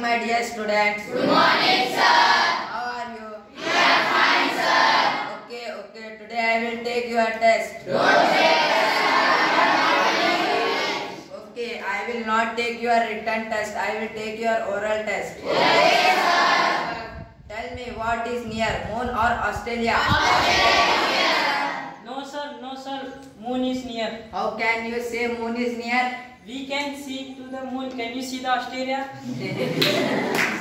My dear students. Good morning, sir. How are you? We are fine, sir. Okay, okay. Today I will take your test. Don't Okay, I will not take your written test. I will take your oral test. Okay, sir. Tell me what is near, moon or Australia? Sir, no sir. Moon is near. How can you say moon is near? We can see to the moon. Can you see the Australia?